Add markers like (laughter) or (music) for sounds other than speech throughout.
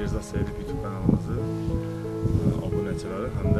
Sherzod Saidov YouTube kanalimizni e, obunachilari hamda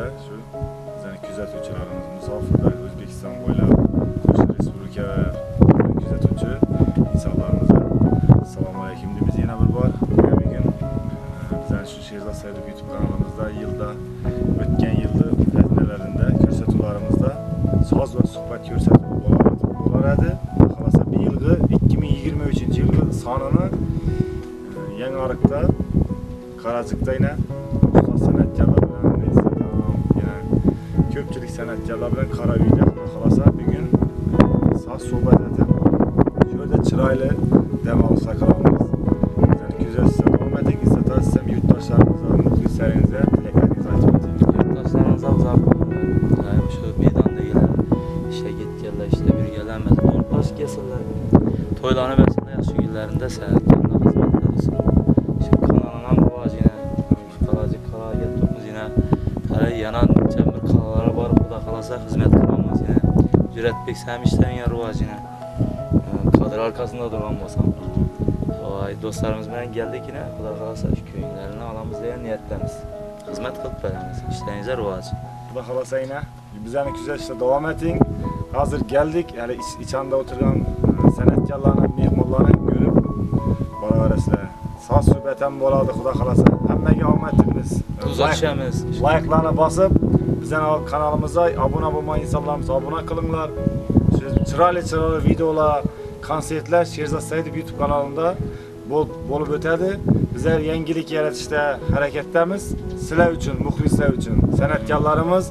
Juratbek ham ishlagan rivojini. Kadr arkasında durgan bo'lsam. Voy, do'stlarimiz bilan keldik yana, xudo xolasa shu kuylarini olamiz degan niyatdamiz. Xizmat qilib beramiz. Ishlaringizlar rivoj. Xudo xolasa yana bizlarni kuzatishda davom eting. Hozir keldik, hali ich- ichanda o'tirgan e, san'atkorlarni, mehmonlarni ko'rib boraverasizlar. Soz suhbat ham bo'ladi, xudo xolasa. Hammaga omad tilamiz. Uzatishamiz. Like'larni bosib, bizning kanalimizga obuna bo'lmagan insonlarimiz obuna qilinglar. Shu Chiroyli chiroyli videolar, konsertlar Sherzod Saidov YouTube kanalida bo'l- bo'lib o'tadi. Bizlar yangilik yaratishda harakatdamiz. Sizlar uchun, muxlislar uchun san'atkorlarimiz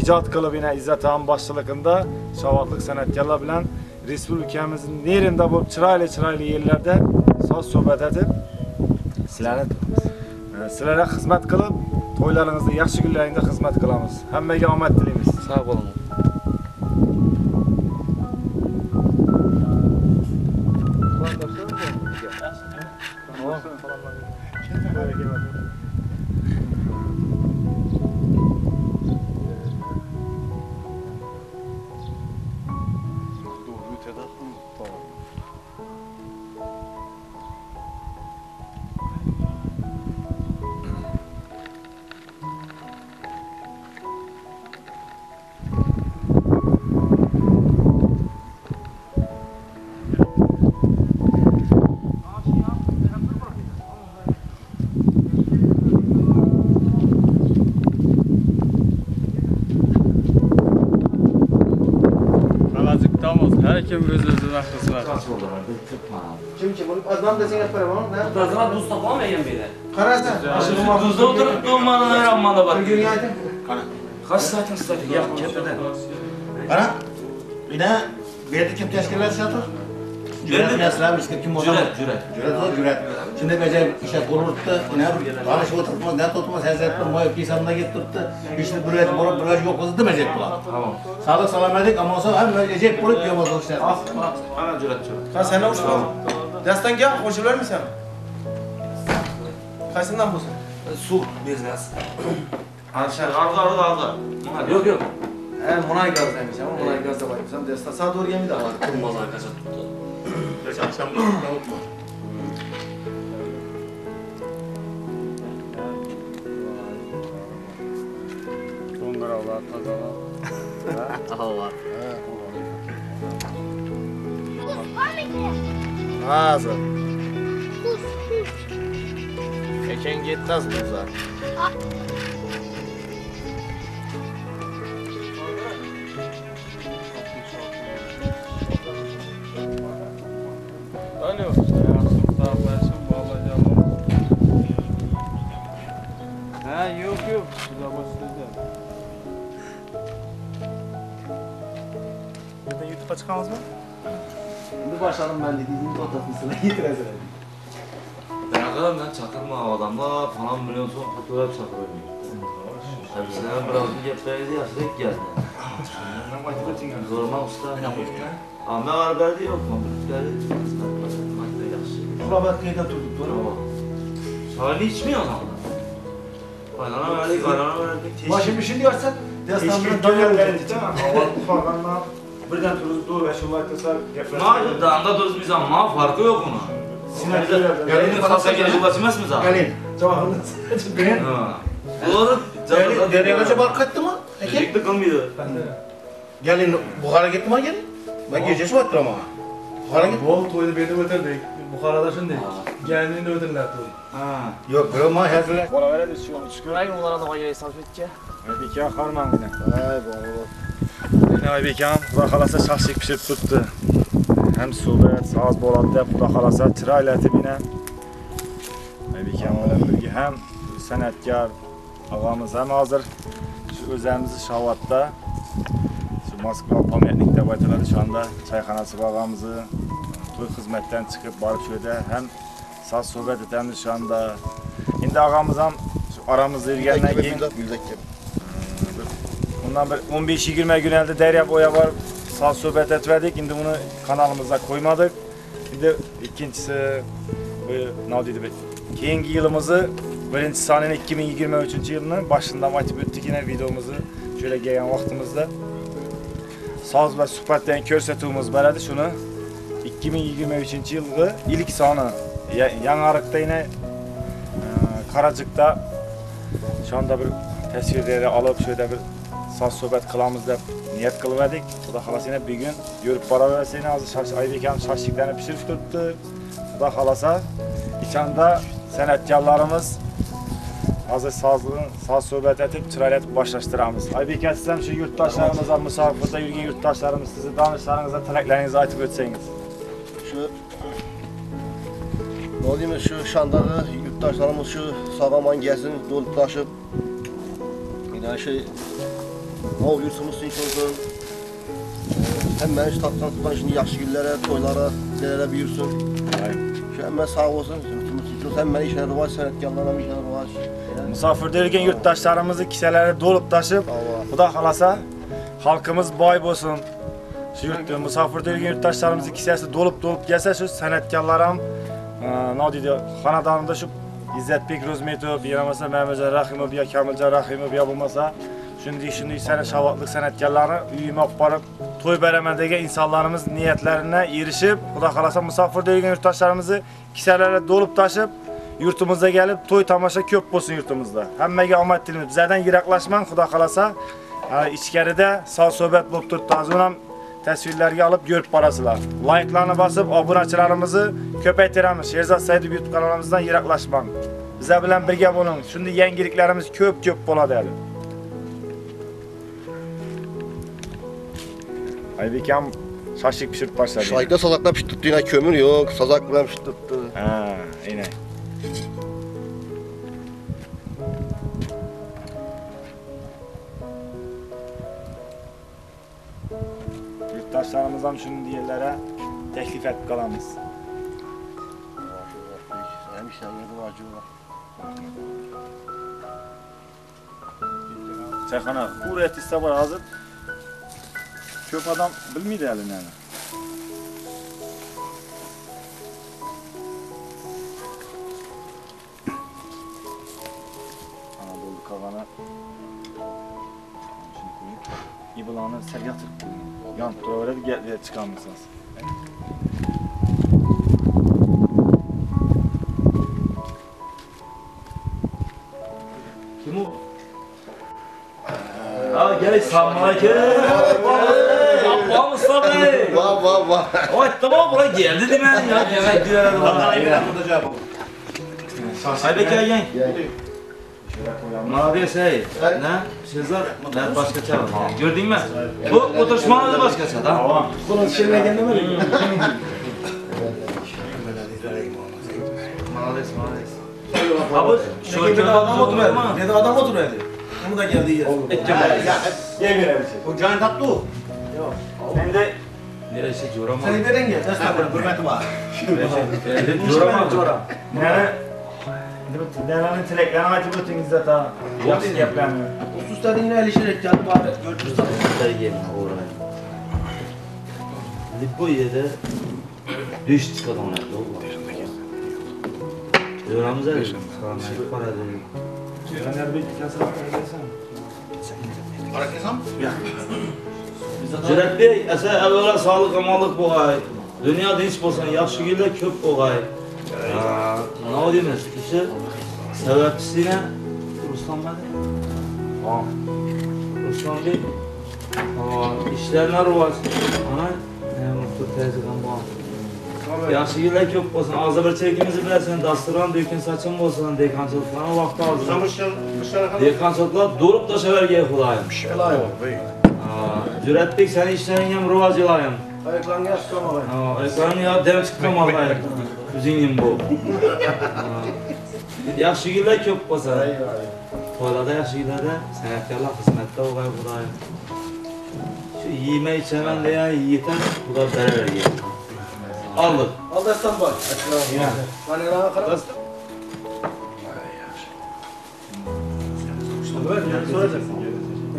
ijod qilib yana Izzatxon boshchiligida shavodlik san'atkorlar bilan respublikamizning nerida bo'lib chiroyli chiroyli yerlarda soz suhbat etib sizlarni e, sizlarga xizmat qilib to'ylaringizda yaxshi kunlaringizda xizmat qilamiz. Hammaga omad tilaymiz. Sağ bo'ling kim öz özünə xizmət. Kim kim? Bunu azman desene yaparım ama ne? Tazına duz toplamayın beyler. Kararsan. Duzda durmanın öğrenmada bak. Bir gün yaydın. Kaç saatin saatin ya keteden. Ana, yine verdi kim teşkilat satır? Cüret Verdi. mesleğimiz kim olur? Cüret, cüret. Cüret o cüret. Şimdi gece işe kurulurdu, yine alış oturtmaz, ne tutmaz, hazretler, moya pisanına getirdi. İşte buraya, buraya, buraya yok oldu demeyecek bular. Tamam. Sağlık selametik ama olsa hem ölecek bulup yiyemez o işler. Ana cüret cüret. Ha sen ne uçtun? Destan gel, koşulur musun sen? Kaçından bulsun? Su biznes. Aşağı ardı ardı ardı. Yok yok. He, Munay gazdaymış ama Munay gazda bakmış. Sen destan sağa doğru gemi de var. Kırmaz arkadaşlar tuttu. Geç akşam da unutma. Qo'ng'iroqlar, tozalar. Hazır. Eken gitmez buzlar. Alo. Ha, yo'q, yo'q. Size başlayacağım. Yerdan YouTube'a chiqamizmi? Şimdi başlayalım ben dediğim ortasını getireceğim. Ben kadar ben çakırma adamla falan milyon son fotoğraf çakırıyor. Tabii sen biraz önce getirdiydi ya sürekli geldi. Zorma usta. Ama var geldi yok mu? Geldi. Madde yaxşı. Şura bak kıyıdan tuttuk, doğru mu? Çayını içmiyor adam. Kaynana verdik, kaynana verdik. Başım işini görsen destan Eshik bilan kelganlaringizda avval uxlagandan birdan turib dur va shu aytsa Ma danda do'z mizan, ma farkı yok onun. Gelin kalsa gene ulaşmaz mı zaten? Gelin. Cevabını Ben. Doğru. Kaça bark etti mi? Ekin. Ekmek kılmıyor. Gelin. Bukhara gitti mi gelin? Ben gecesi battır ama. Bukhara gitti. Bol toyda berdi öterdik. Buxarada shunday. Gelini ötirlar toy. Ha. Yok, görme hazırlar. Bola veradi shu chiqib. Rang ularni qo'ygan salfetga. Aybek aka qarmang buni. Ay bor. Aybek ham xudo xolasa shashlik pishirib turibdi. Ham suhbat, soz bo'ladi deb xudo xolasa chiroylatib yana. Aybek ham bilan birga ham san'atkor og'amiz ham hozir shu o'zimizni Shovotda shu Moskva pamyatnik aytiladi shu anda choyxonasi og'amizni to'y chiqib borib shu yerda ham soz suhbat etamiz şu anda. Endi og'amiz ham shu aramizda yurgandan keyin Bundan bir 15-20 gün elde derya boya var. Sağ sohbet etmedik. Şimdi bunu kanalımıza koymadık. De ikincisi bu ne dedi be? Keyingi yılımızı birinci sahnenin 2023 yılının başından açıp öttük yine videomuzu şöyle gelen vaktimizde. Saz ve suhbatdan ko'rsatuvimiz bor edi shuni 2023 yilgi ilk soni Ya- Yangarık'ta yine e, anda bir tasvirleri alıp şöyle bir soz suhbat qilamiz deb niyat qilib edik. Xudo xolasa yana bir gün yurib boraversa yana hozir Aybek ham shashliklarni pishirib turibdi. Xudo xolasa ichanda san'atkorlarimiz hozir sozini soz suhbat etib chiroylatib boshlashtiramiz. Aybek aka siz ham shu yurtdoshlarimiz ham musofirda yurgan yurtdoshlarimiz sizni donishlaringizga tilaklaringizni aytib o'tsangiz. Şu ne diyeyim şu şandağı yurttaşlarımız şu sağaman gelsin dolup taşıp yine şey o yurtumuz tinç olsun. Hem ben şu tatlan tutan şimdi yaşlı günlere, toylara, nelere büyürsün. Şu hemen sağ olsun, tinç olsun. Hem ben işine rıvaç, sanatkarlarına işine rıvaç. Musofirda yurgan yurtdoshlarimizni kisalari to'lib tashib, Xudo xolasa xalqimiz boy bo'lsin. Shu yurtda musofirda yurgan yurtdoshlarimizni kisasi to'lib-to'lib kelsa, shu san'atkorlar ham nima deydi, xonadonida shu Izzatbek Ro'zmetov, yana bo'lmasa Ma'murjon Rahimov, yo Kamiljon Rahimov, yo bo'lmasa shunday shunday sana savodli san'atkorlarni uyima olib borib to'y beraman degan insonlarimiz niyatlarini erishib, Xudo xohlasa musofirda yurgan yurtdoshlarimizni kisalari to'lib tashib yurtimizga kelib to'y tomosha ko'p bo'lsin yurtimizda. Hammaga omad tilaymiz Bizlardan yiroqlashmang, Xudo xohlasa e, ichkarida soz suhbat bo'lib turibdi. Hozir ham tasvirlarga olib ko'rib borasizlar. Layklarni bosib, obunachilarimizni ko'paytiramiz. Sherzod Saidov YouTube kanalimizdan yiroqlashmang. Bizlar bilan birga bo'ling. Shunday yangiliklarimiz ko'p-ko'p bo'ladi hali. Aybek ham shashlik pishirib boshladi. Şahitler sazakla pişt tuttu yine kömür yok, sazakla pişt tuttu. Ha, aynen. Yurttaşlarımız ham şunu yerlere teklif etip kalamız. Hem işine rıvacı var. Çayxana, bu etiste var hazır. Köp adam bilmeydi elin yani. Anadolu kavana. Şimdi koyayım. İblanı sel yatırıp koyayım. Yan tuvalet gel gel çıkarmışsınız. Kim o? Aa gel selamünaleyküm. Vah Mustafa Bey. Vah vah vah. Ay tamam buraya geldi değil mi? Ya yemek diyor herhalde. Vallahi ayıp yapmadı cevap. Haydi gel gel. Marabiye şey, ne? Sizler ne başka çağır. Gördün mü? Bu oturuşmanın da başka çağır. Tamam. Bunun şirine kendime mi? Marabiye, marabiye. Abi, şöyle adam oturuyor. Ne de adam oturuyor. Onu da geldi yer. Etken var. Ye. Bu can tatlı. Yok. Şimdi Neresi Corama? Sen nereden gel? Destek ver, hürmeti var. Corama. Yani Denenin tileklerini açıp ötünüz de ta Yaxşı yaplarını Usta yine elişerek geldi bari. Görüşürüz. Gelin oraya. Bu yerde düş çıkalım ona. Yoramız er. Para değil. Fener bir kasar edersen Para kesem? (laughs) Cürət Əvvəla sağlıq, amanlıq boğay. Dünya dinç bolsun, yaxşı güllər köp boğay. Aa, Ne diyeyim işi sebepçisiyle Ruslan ben Aa, Ruslan Bey Aa, işlerine ruvaz Ana ne mutlu tezgahım bu Yaxşı yıllar köp olsun. Ağzı bir çekimizi bilersen, dastıran dökün saçın olsun, dekançılık falan vakti kadar. Dekançılıklar durup da severgeye kulayım. Kolay ol. Cüretlik seni ruvaz yılayım. Ayaklarını yaş. Aa, ekran ya dem çıkmam alayım. Kuzinim bu. Yaxşı yıllar köp olsun. Toylada yaxşı yıllarda sanatkarlar hizmette olay kulayım. Şu yiyme içemen diye yiğiten bu da berer yiyin. Aldık. Al destan bak. Ya. Kanerana kadar.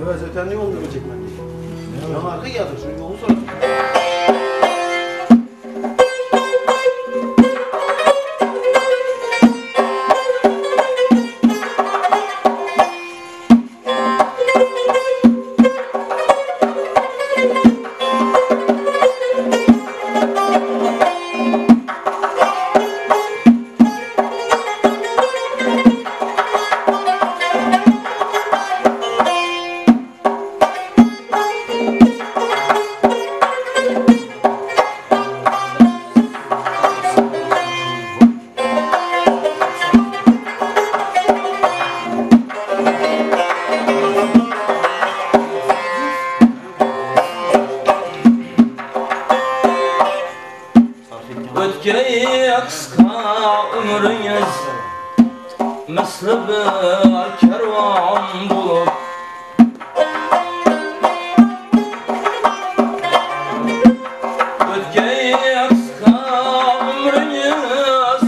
Evet, zaten ne bu çekmen diye. Ya arka kervan bulup Ötkeyi kıska ömrünüz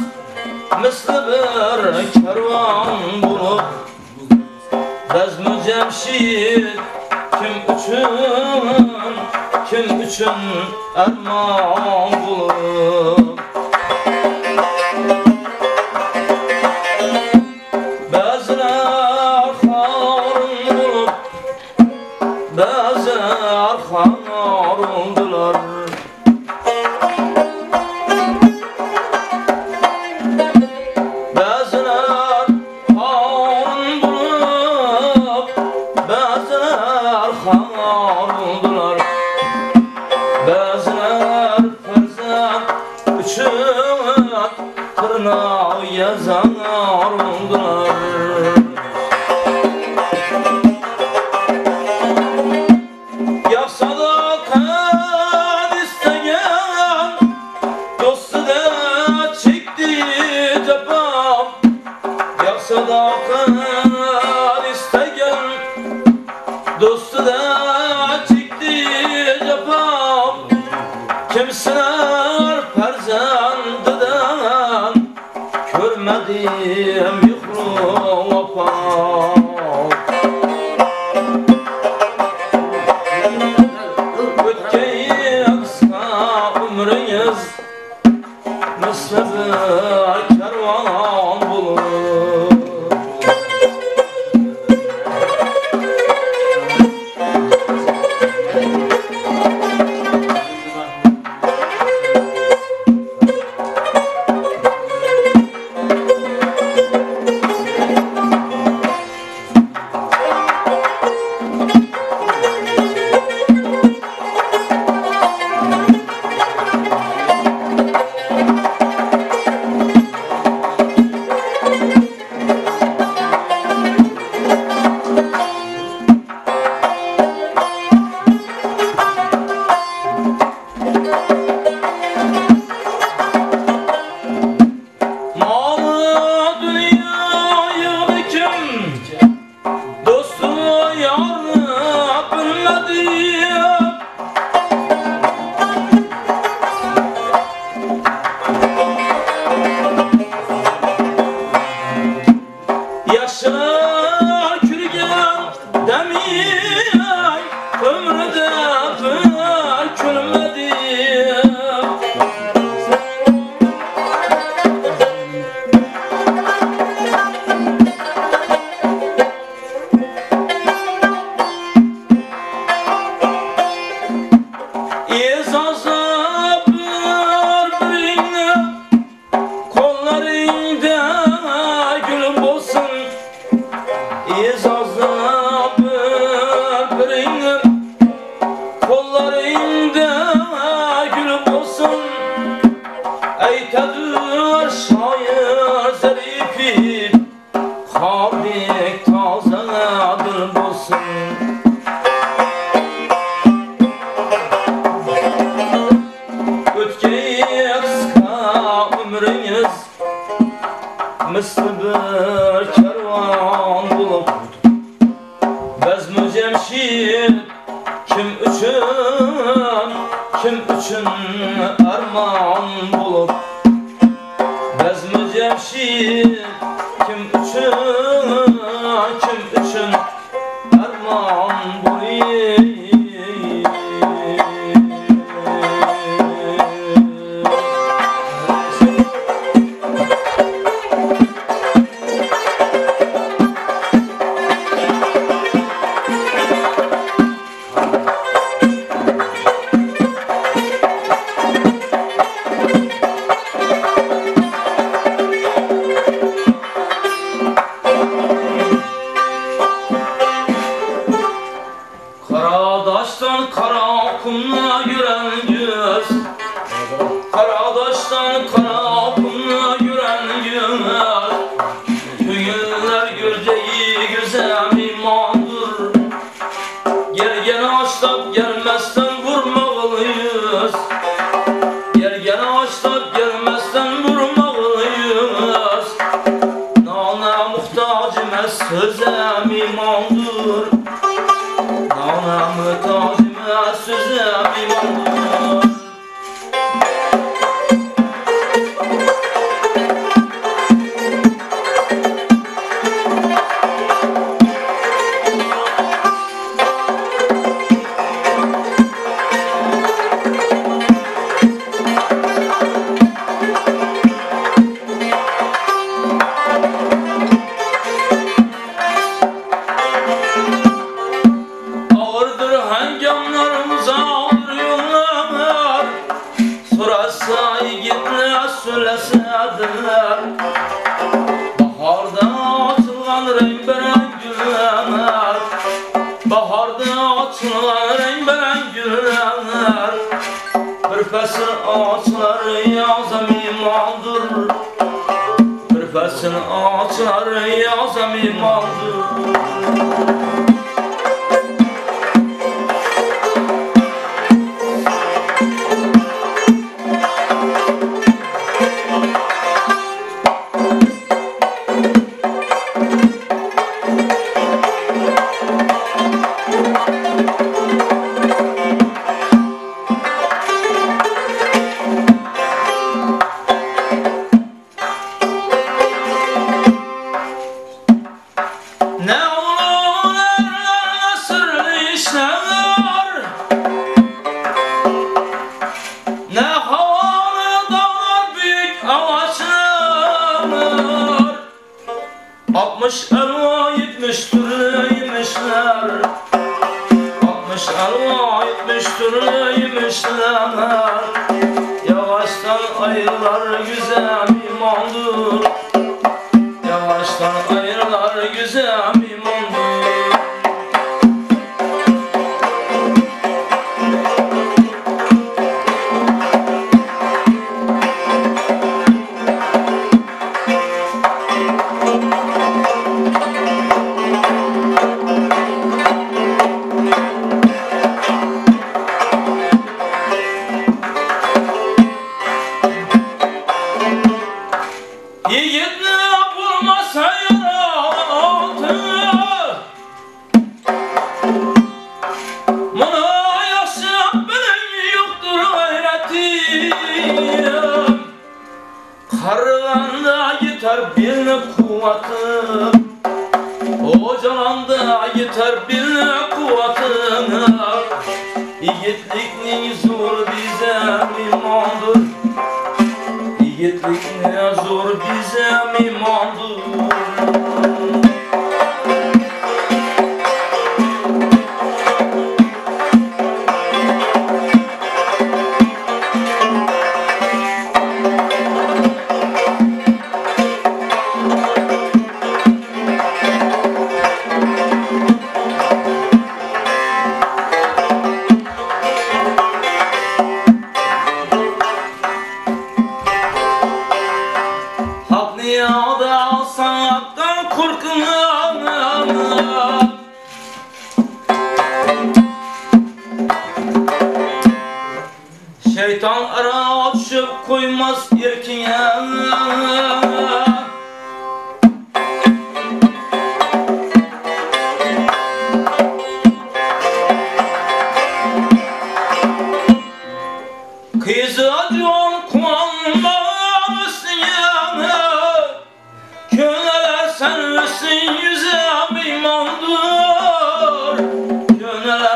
Misli bir kervan bulup Bezmi cemşit kim üçün Kim üçün erman bulup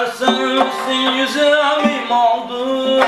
Köneler sensin yüze mimandır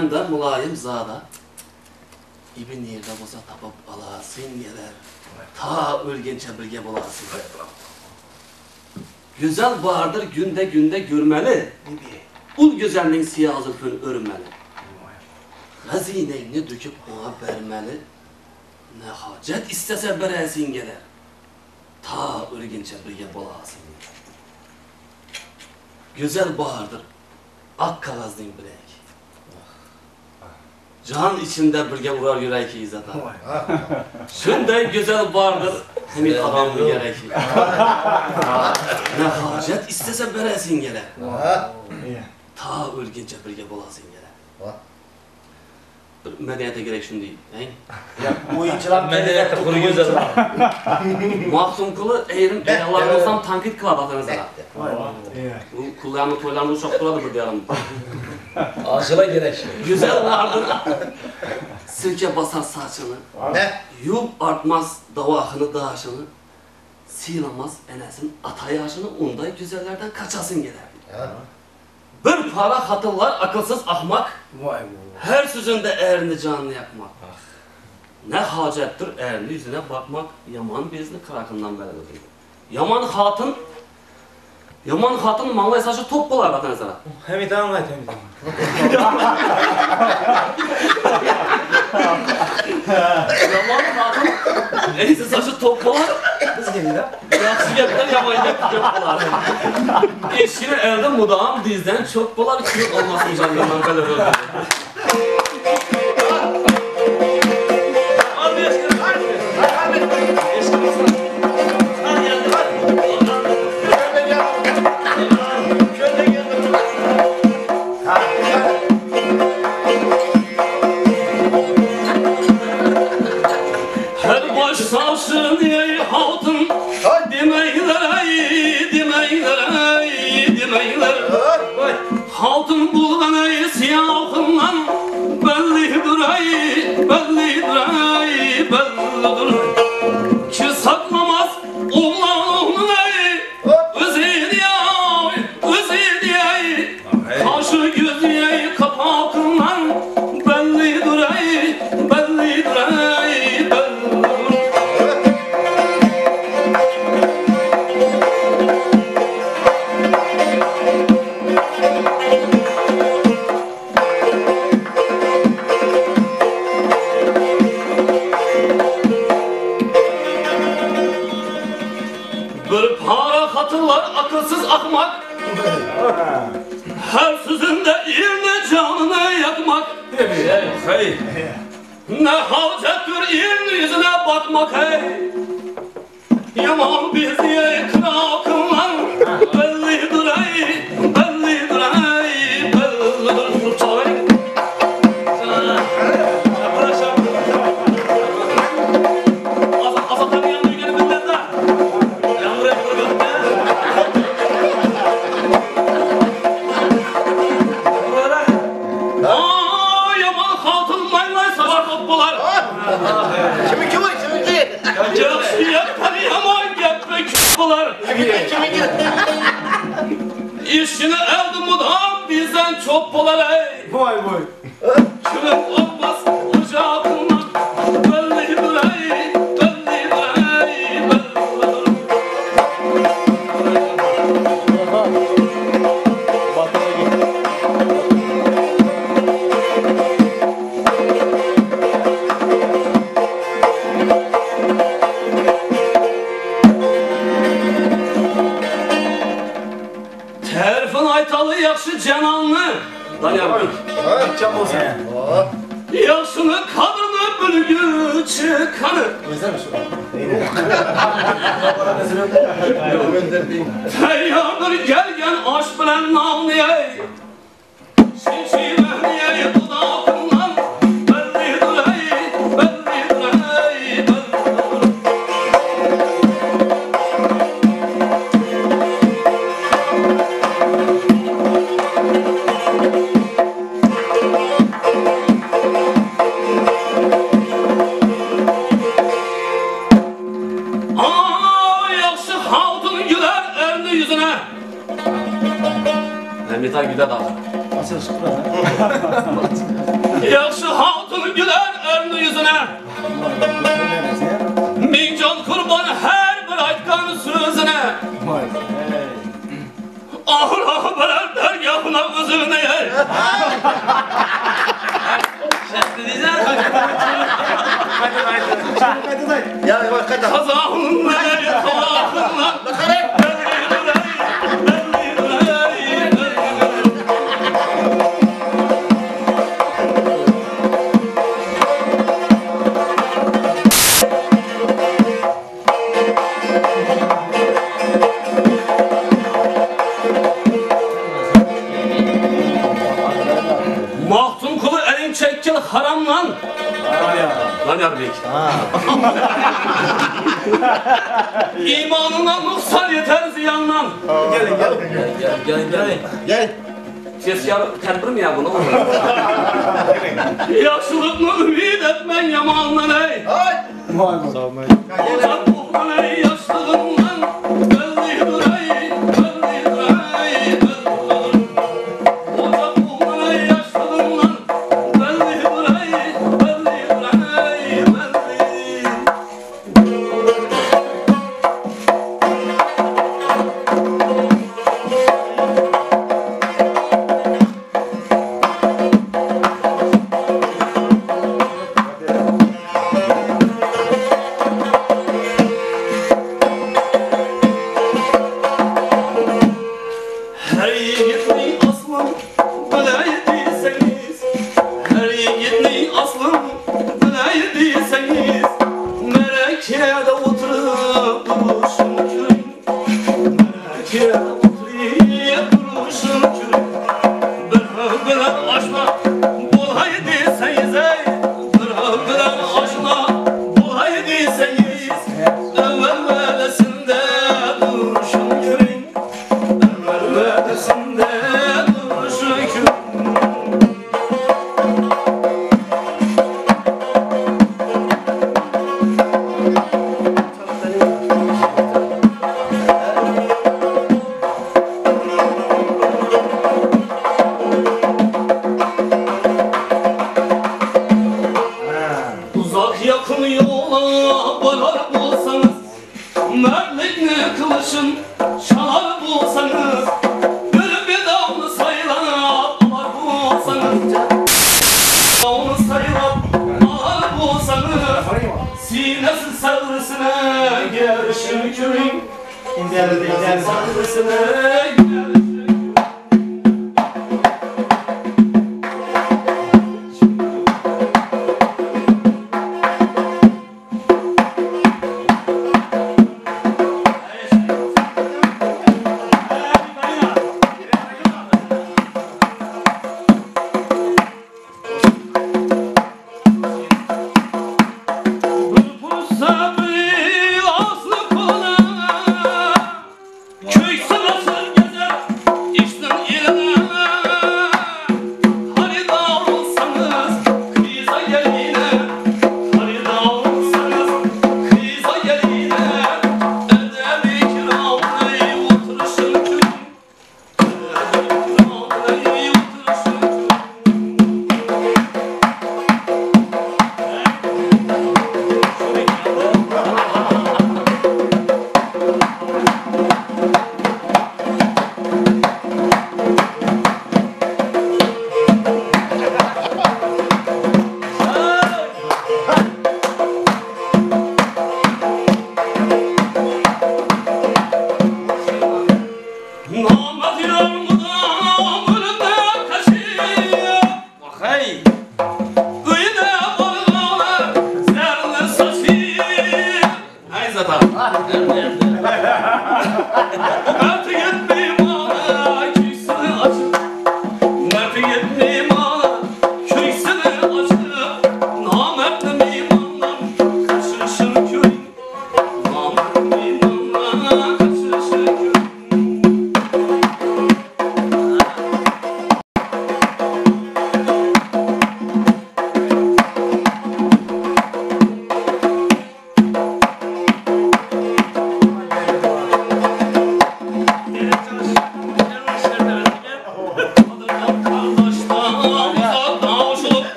hem de mülayim zada. İbn yerde boza tapıp alasın gelir Ta ölgençe birge bulasın Güzel bağırdır günde günde görmeli. Ul güzelliğin siyah zülfün örmeli. Hazineyni döküp ona vermeli. Ne hacet istese beresin gelir. Ta örgünçe birge bolasın. Güzel bahardır. Ak kavazlıyım bilek. Can içinde birge vurar yürek izada. Şunday güzel bahardır. Hemin adam gerek. ne hacet istese beresin gelir. Ta örgünçe birge bolasın gelir. Bir medeniyete gerek şunu değil. He? Oyuncular Medeniyette kuru güzel. Mahzun kılı eğrim eyalarımızdan tankit kılabatınız ara. Bu kullarını toylarını çok kıladı bu diyarım. Aşıla (laughs) gerek. Güzel vardır. Sirke basar saçını. Ne? Yub artmaz davahını dağışını. Silamaz enesin ata yaşını. Onday güzellerden kaçasın gelir. Bir para hatırlar akılsız ahmak. Her sözünde erini canını yakmak. Ne hacettir erini yüzüne bakmak, yaman bizni kırakından belirledir. Yaman hatın, yaman hatın malla saçı top bular bakın sana. Hem idam anlayt hem idam. Yaman hatın, eysi saçı top bular. Biz gelin Yaxşı gepler, yaman gepler bular. Eşini elde mudam dizden çok bular, kürük olmasın canından belirledir. Thank you. Ey, يا قدر اللهم Gelin gelin. Gel. Siz ya tedbir mi ya bunu? (laughs) Yaşlılıkla ümit etmen yamanlar ey. Hay. Sağ olun.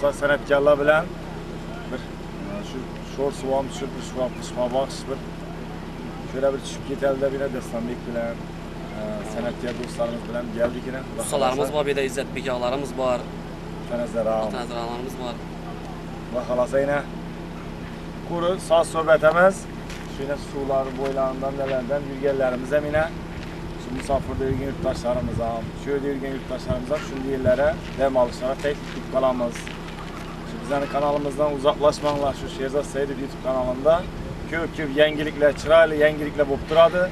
Do'stlar san'atkorlar bilan bir shu sho'r suvom tushib suvoboq bir şöyle bir tushib ketadi deb Dastonbek bilan e, san'atkor do'stlarimiz bilan. Ustalarımız var, bir de İzzet Bigahlarımız var, Tanazdaram. Tanazralarımız var. va xalosa yana quri soz sohbat emas shuna suvlar bo'ylaridan nelardan yurganlarimiz ham yana shu musofirda yurgan yurtdoshlarimiz ham shu yerda yurgan yurtdoshlarimiz ham shunday yerlara dam olishlarga taklif qilamiz shu bizani kanalimizdan uzoqlashmanglar shu sherzod saidov youtube kanalida ko'p ko'p yangiliklar chiroyli yangiliklar bo'lib turadi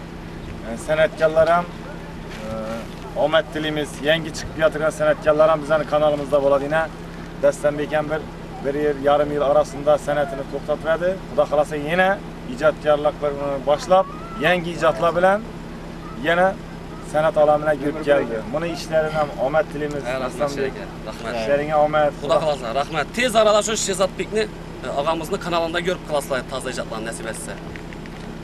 Yani san'atkorlar ham e, kelayotgan san'atkorlar ham bizani kanalimizda bo'ladi yana Dastonbek ham bir bir yil yarim yil orasida san'atini to'xtatmadi xudo xohlasa yana ijodkorliklarni boshlab yangi ijodlar bilan yana san'at olamiga kirib keldi buni ishlarini ham omad tilaymiz Şerike, rahmat. ishlaringga omad. Xudo xohlasa, rahmat. Tez arada şu Şehzatbekni e, ağamızın kanalında görüp kalaslar taze icatlarını nasip etse.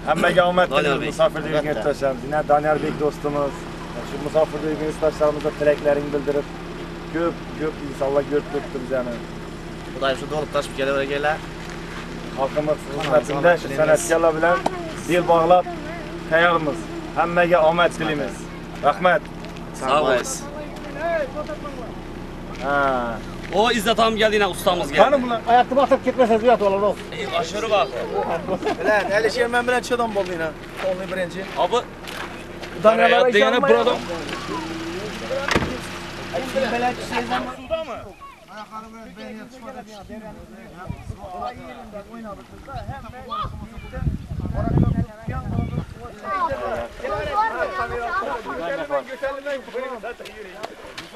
hammaga omad tilaymiz yurgan yurtdoshlarimiz yana Doniyorbek do'stimiz shu musofirda yurgan yurtdoshlarimizga tilaklarini bildirib ko'p ko'p insonlar ko'rib turibdi bizani. Xudoy shu to'lib toshib kelaverganlar. xalqimiz xizmatida shu san'atkorlar bilan bel bog'lab tayyormiz. Hammaga omad tilaymiz rahmat Sağ ol. ha O İzzet ağam geldi yine ustamız geldi. qani bular Ayakta basıp gitmeseniz uyat olur o. Aşırı bak. Bilen, Alişer men bilen çödan boldu yine. Sonlu birinci. Abi Danyalara iş degene almayın. buradan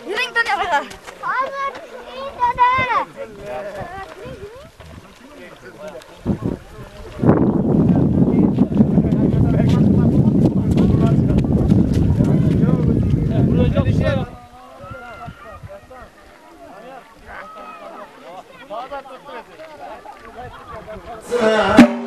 Yürüyün. Hayır, iyi. Yeah.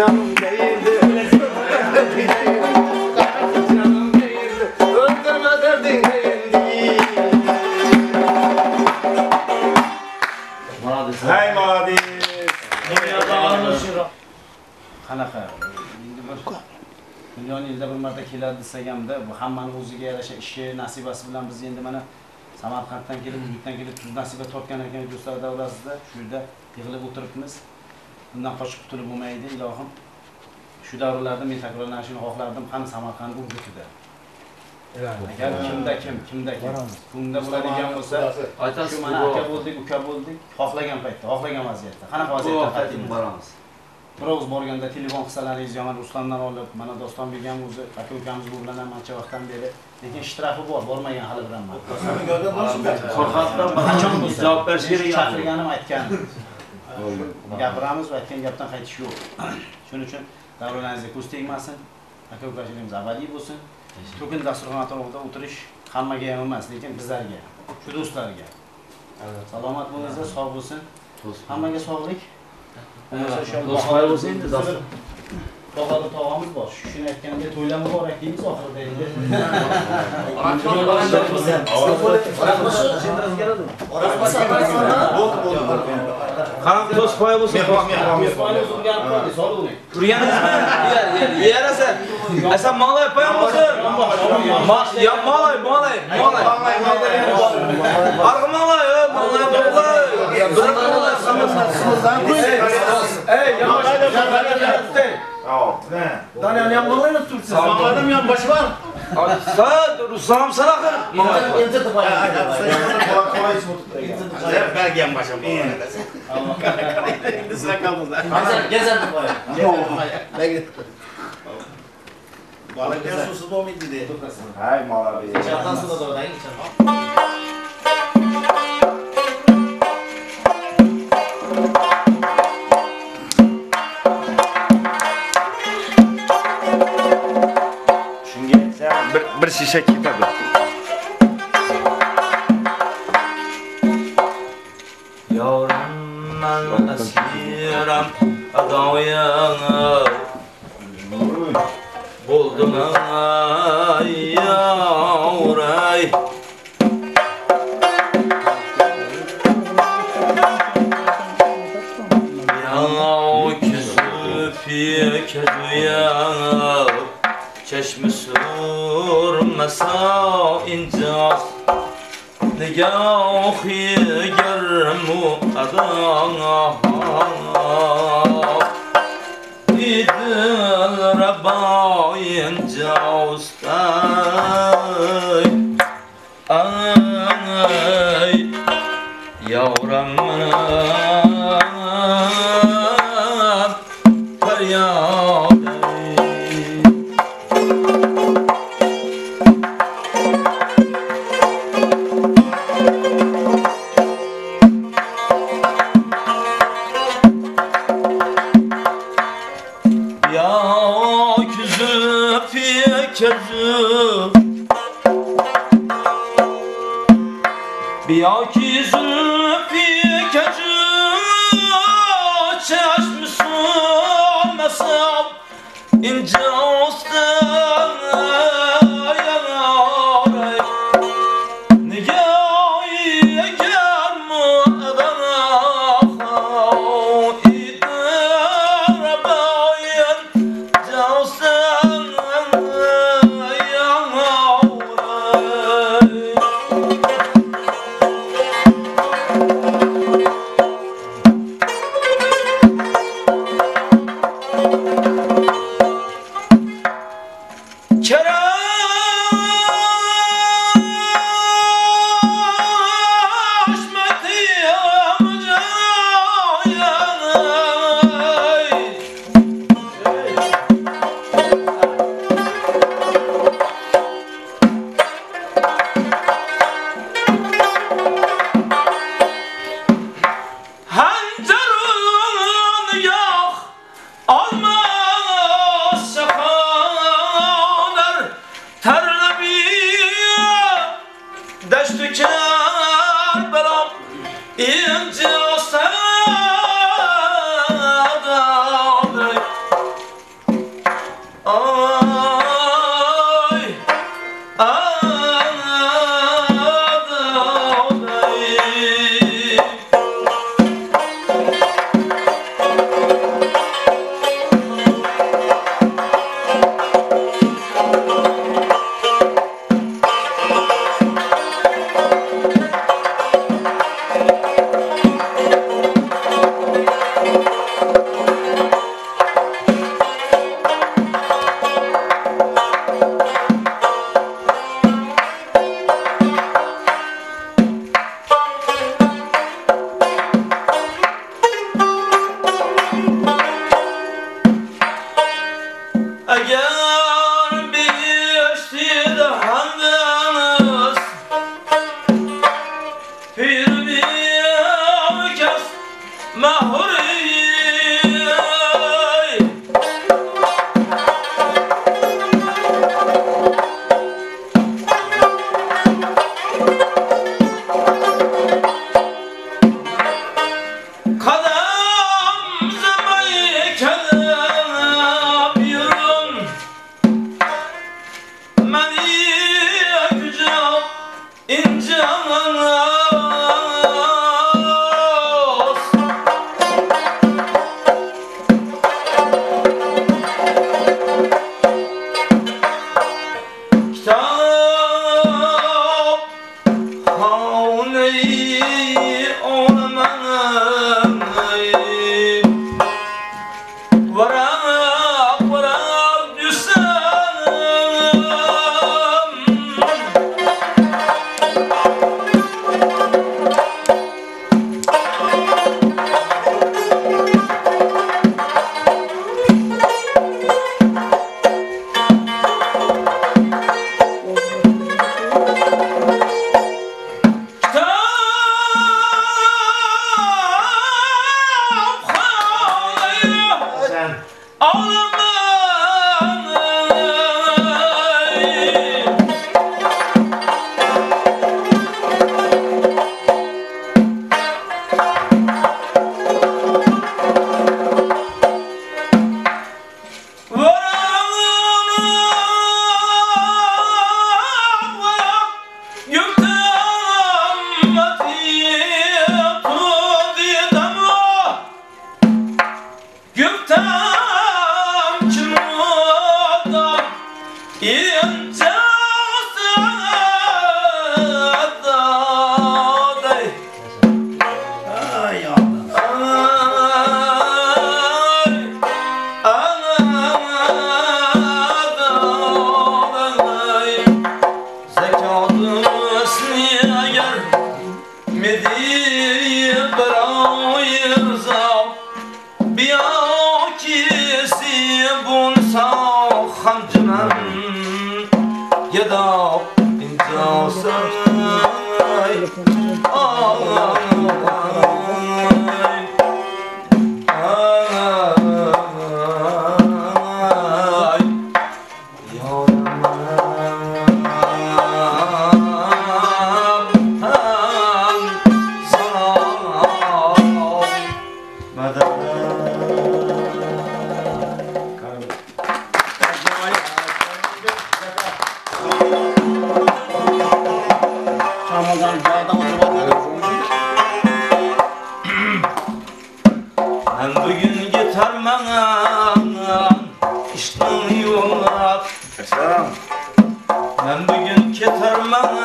canım değildi. Öldürmedi canım değildi Öldürme derdin değildi Madi Hey Madi. Dünyada anlaşır Kanaka million yilda bir marta keladi desagamda bu hammani o'ziga yarasha ishi nasibasi bilan biz endi mana samarqanddan kelib buyukdan kelib tuz nasiba topgan ekan do'stlar davlasida shu yerda yig'ilib o'tiribmiz bundan qochib qutulib bo'lmaydi ilohim. Shu davrlarda men takrorlanishini xohlardim ham samarqand urgutida agar kimda kim kimda kim bunda bo'ladigan bo'lsa aytasiz mana aka bo'ldik uka bo'ldik xohlagan paytda xohlagan vaziyatda. Qanaqa vaziyatda boramiz. Birovz borganda telefon qilsalaringiz yo mana ruslandan olib mana dostonbek ham o'zi aka ukamiz bu bilan ham ancha vaqtdan beri. Lekin shtrafi bor bormagan hali bilan man. Qachon bo'lsa javob berish kerak chaqirganim aytganim gapiramiz va aytgan gapdan qaytish yo'q shuning uchun davolaringizga ko'z tegmasin aka ukachiligimiz abadiy bo'lsin to'kin dasturxon atrofida o'tirish hammaga ham emas lekin bizlarga shu do'stlarga salomat bo'lingizlar sog' bo'lsin hammaga sog'lik endi Babalı bor var. Şunu etkende toyla mübarek deyimiz ahırda indi. Orakbaşı. Orakbaşı. Orakbaşı. Orakbaşı. Orakbaşı. Orakbaşı. Orakbaşı. Xalq do'st poyi bo'lsin. Turganingizmi? Yarasan. Asan malay poyam bo'lsin. Ya malay, malay, malay. Arg'i malay, malay, malay. Biroq malay, sizdan Ey, yamaçda. Tamam. Ne? Daniel yan malayını tutursun. Sağladım yan başı var. Sad Rusam salakır. Ince tıpa Acayip ben giyen başım. Sıra kalmadı. Gezer, gezer tıpa ya. Balık ya susu da mıydı diye. Hay mal abi. Çantan su da doğru. Hangi çantan? Şişe kitabı. Yavrum ben esirem adavyanı Buldum ay yavray Yanav küsüp yekedüyanı چشم سور مسا اینجاست نگاهی گرم و ادانا دل ربا اینجاست Ben bugün getirmem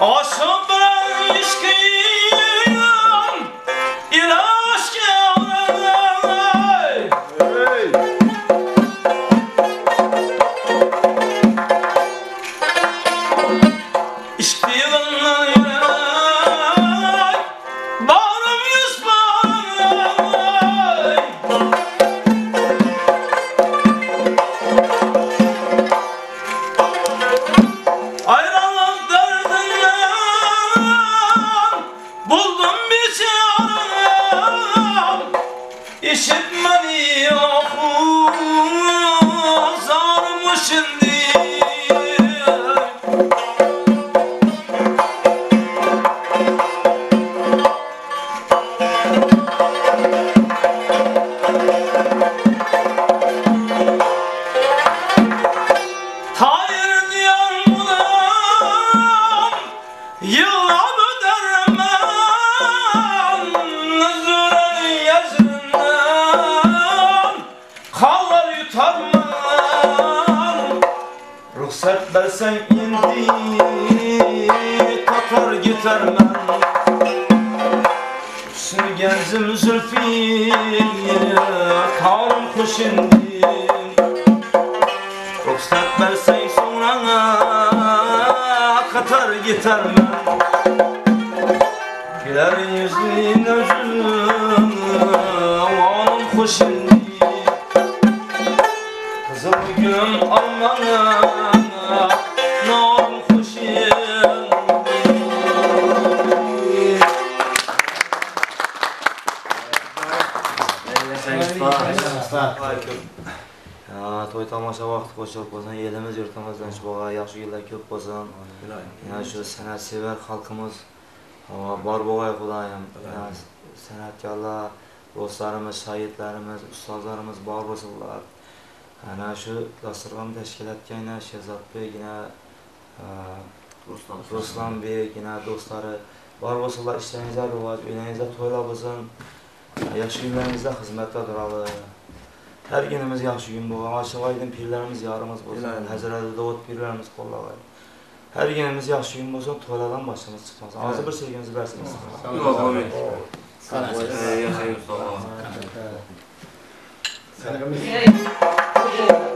Aşkım ben ilişkiyim xalqımız Barbovayev olayım, yəni, sənətkarlar, dostlarımız, şahidlərimiz, ustazlarımız, barboslar. Yəni, şu dasırğanı təşkil etkən, Şehzad Bey, yenə e, Ruslan Bey, yenə dostları. Barboslar işlərinizə rivac, önəyinizə toylabızın, yaşı günlərinizdə xizmətdə duralı. Hər günümüz yaxşı gün bu. Aşıq aydın pirlərimiz yarımız olsun. Həzrədə Davud pirlərimiz qollalayın. Hər yenimiz yaşayın, bozun tuğradan başımız çıxmaz. Ağzı bir şeyimizi bərsiniz. Yox, amin. Yaşayın, sağ olun. Sənəqəmiz.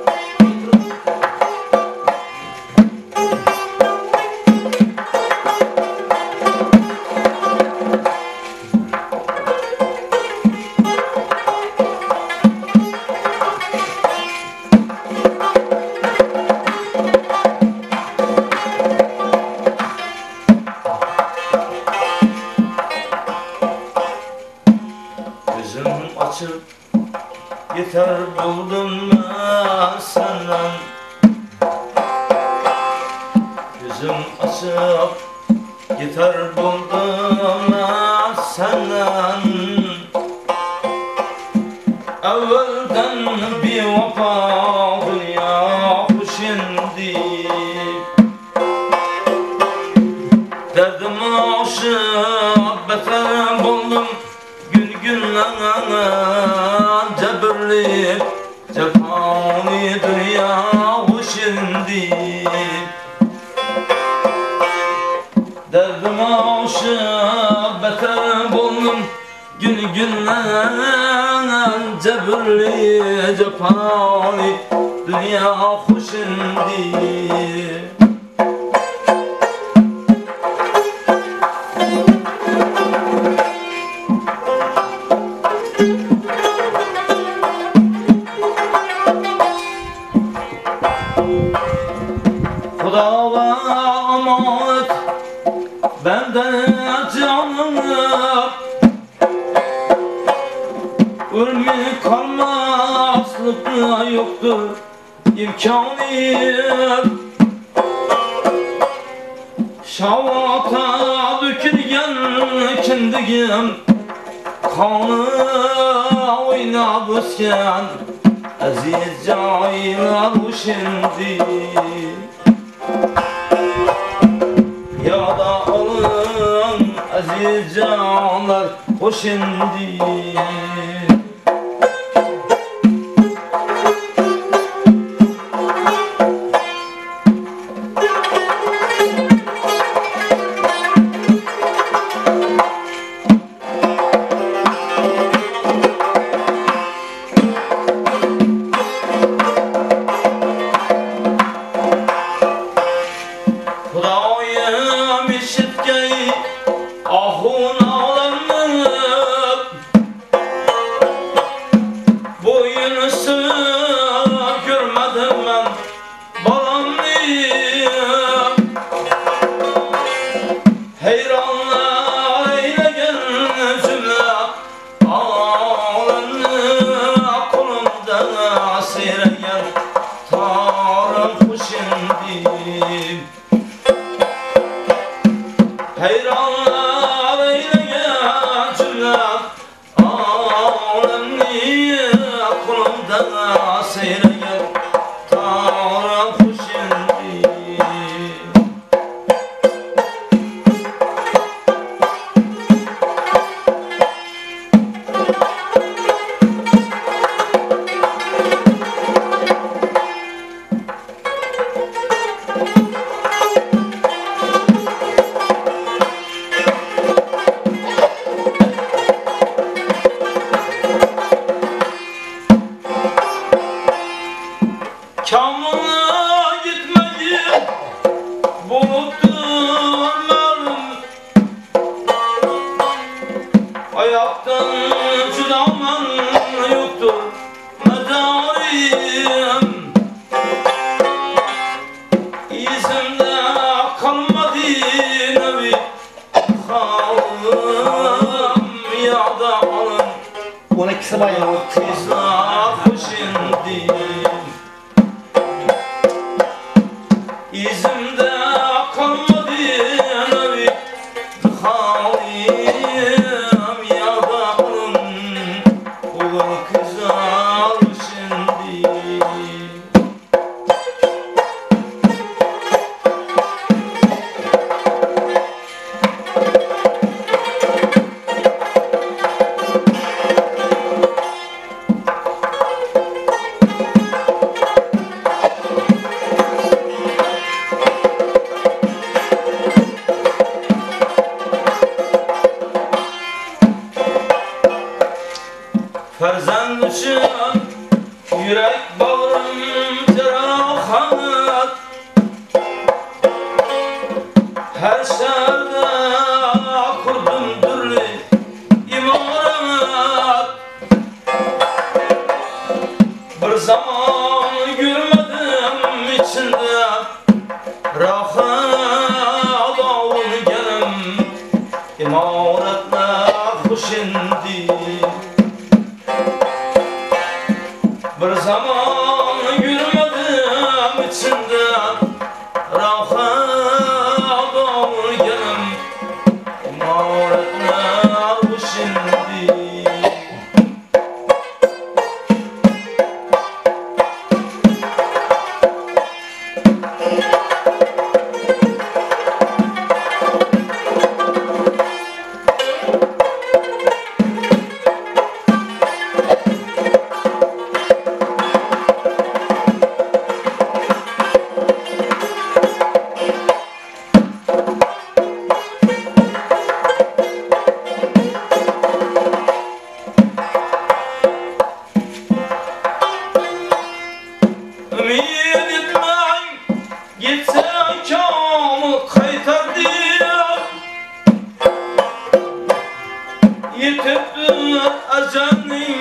Yeter buldum senden. Gözüm açıp yeter buldum senden. Evvelden bir vefa جفاني دنيا خوش ندير Yetip ecelin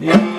Rahmet.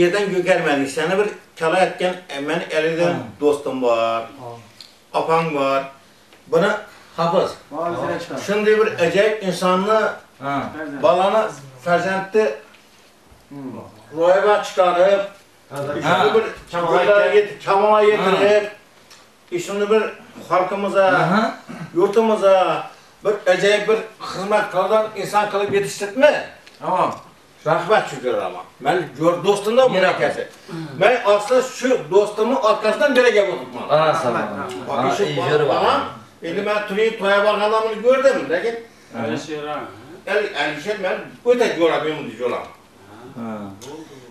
Yerden gökermedin. Seni bir kala etken hemen eliden dostum var. Apan var. Bana hafız. Şimdi bir acayip insanlı balanı ferzentli royaba çıkarıp işini bir Kamala getirip, işini bir halkımıza, Aha. yurtumuza bir acayip bir hizmet kılan insan kılıp yetiştirme. Tamam. Rahmet şükür ama. Ben gör dostumda bu nekesi. Ben aslında şu dostumun arkasından bile gel oturtmam. Ana sağ olun. Bak işi iyi bak- yürü bana, bak. Şimdi ben Turi'yi toya bak adamını gördüm. Lakin Öyle şey var. el, şey ben öte göremiyorum diyorlar.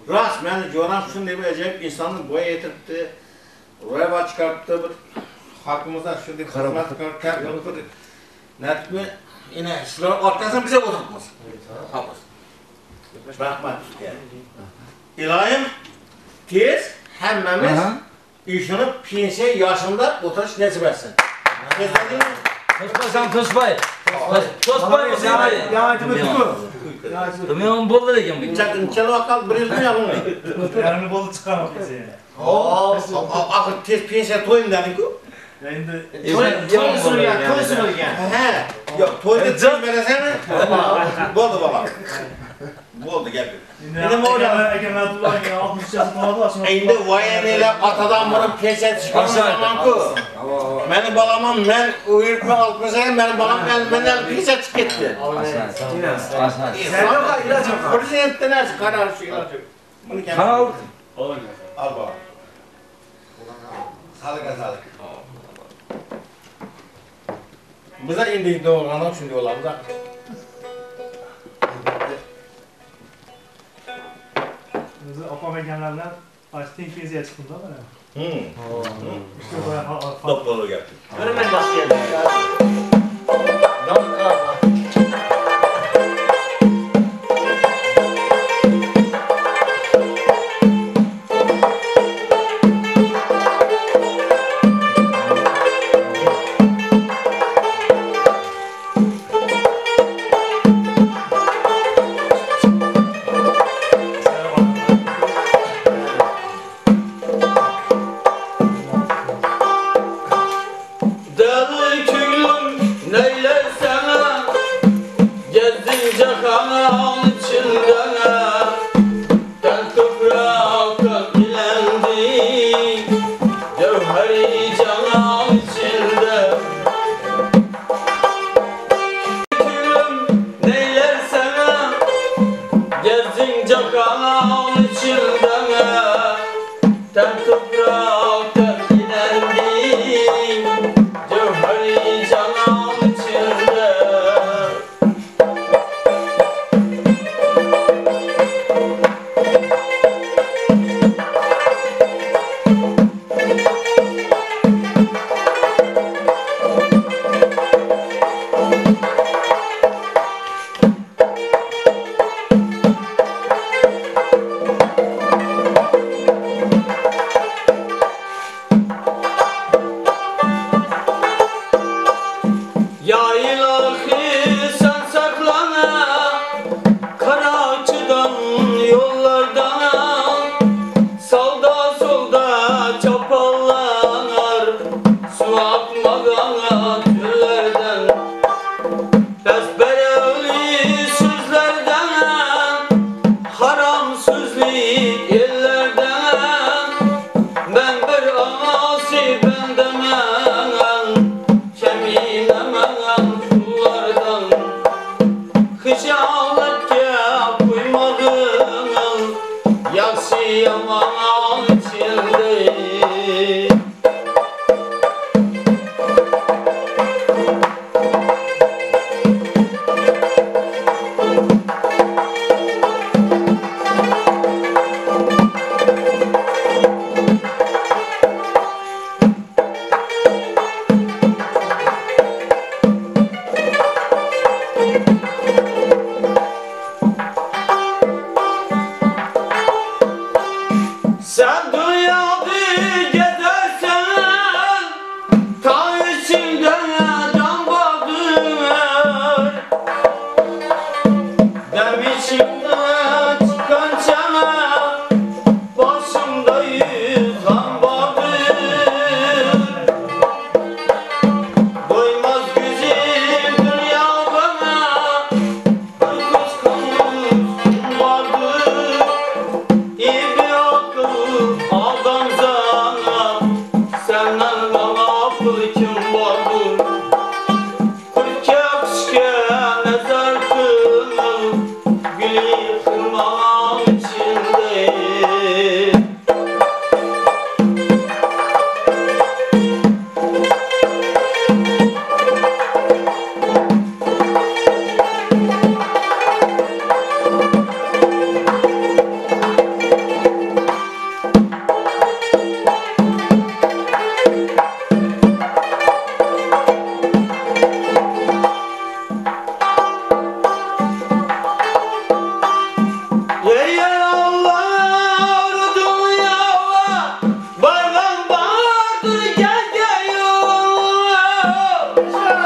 Rast ben Coran şunday bir acayip insanı boya getirdi. Oraya çıkarttı bir halkımıza şunday hizmet çıkarttı. net mi? Yine şunların arkasından bize oturtmaz. Hapız. Rahmet. İlahim tez hemmemiz Aha. işini pensiya yaşında oturuş nasip etsin. Kesinlikle Tospay sen tospay. Tospay mı sen? Yağıtımı tutu. Demiyorum buldu degan bu. Çakın çelo akal bir yıl yapın. Yarını bolu çıkarmak bize. Oo, akıl tez pensiya toyun dedik ku. Endi Toysun ya, toysun ya. He. Yok, toyda tez veresene. Boldu baba. Boldu gel. endi mo'ylab ekan Abdullah 60 yashar bo'ladi shuni. Endi vayaneyle atadan vurup pensiya çıkarmam zaman ku. Benim balamam ben uyurtma altmışa benim balam ben benden pensiya çık gitti. Asan. İnsan ilacım. Prezidentten az karar şu ilacım. Bunu kendi. Kanal. Al baba. Sağlık sağlık. Bize indi doğranan şimdi olalım da. oqolmaganlardan Toshkent tez yetib mana. Hmm. Ushbu bir gap. Do'ppolar. Bir men boshlayman. Do'ppolar.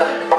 아